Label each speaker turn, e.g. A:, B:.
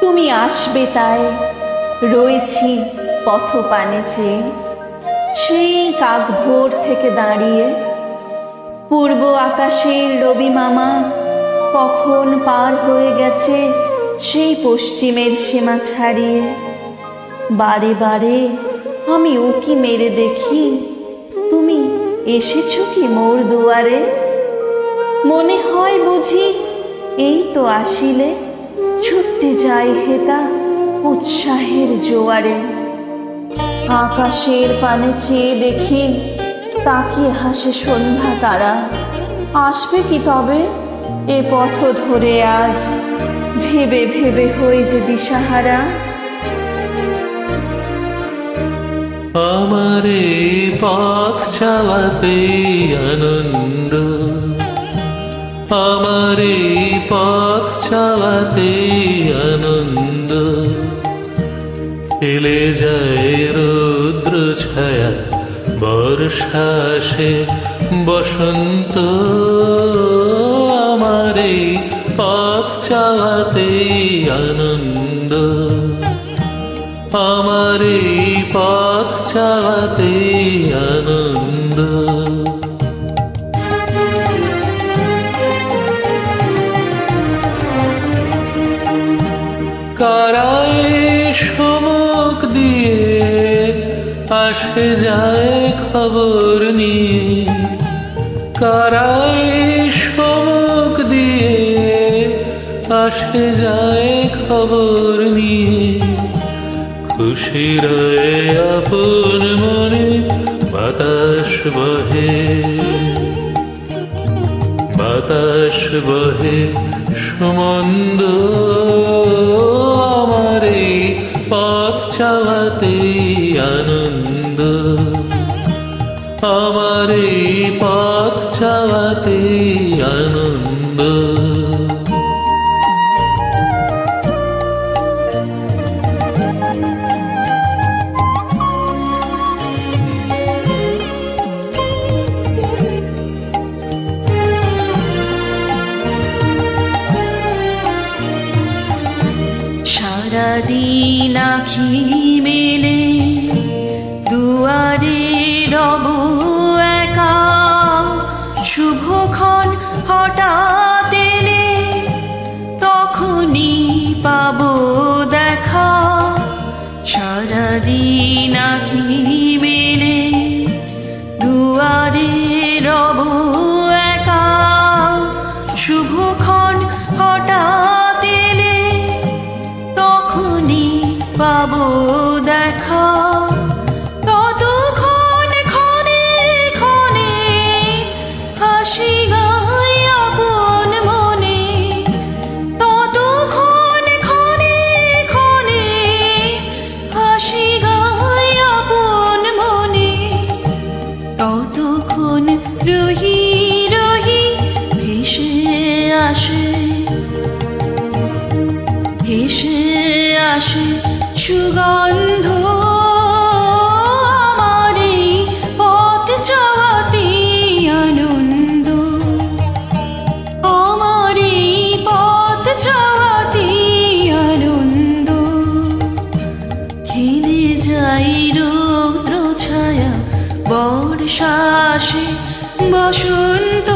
A: তুমি আসবে তাই। রয়েছি পথ পানে চেয়ে। সেই কাক ভোর থেকে দাঁড়িয়ে। পূর্ব আকাশের রবি মামা কখন পার হয়ে গেছে সেই পশ্চিমের সীমা ছাড়িয়ে। বারে বারে আমি উকি মেরে দেখি, তুমি এসেছ কি মোর দুয়ারে? মনে হয় বুঝি এই তো আসিলে। যাই হেতা উৎসাহের জোয়ারে। আকাশের পানে চেয়ে দেখি তাকিয়ে হাসে সন্ধ্যা তারা। আসবে কি তবে? এ পথ ধরে আজ ভেবে ভেবে হয়ে যে দিশাহারা।
B: আমারে পথ চাওয়াতে আনন্দ আমারে পথ চাওয়াতে আনন্দ। এলে যায় রুদ্র ছায়া বর্ষাসে বসন্ত। আমারে পথ চাওয়াতে আনন্দ। আমার এই পথ চালাতে আনন্দ। কারায় সমুখ দিয়ে আসে যায় খবর নিয়ে। কারায় সমুখ দিয়ে আসে যায় খবর নিয়ে। খুশি রয়ে আপন মনে বাতাস বহে। বাতাস বহে সুমন্দ আমার এই পথ চাওয়াতে আনন্দ।
C: সারাদিন আখি দেখা ততক্ষণ ক্ষণে ক্ষণে হাসি গাই আপন মনে। ততক্ষণ ক্ষণে ক্ষণে হাসি গাই আপন মনে। ততক্ষণ রহি ভেসে আসে ভেসে আসে সুগন্ধ আমারে পথ চলাতে আনন্দ। আমারে পথ চলাতে আনন্দ। খেলে যাই রৌদ্র ছায়া, বর্ষাসে বসন্ত।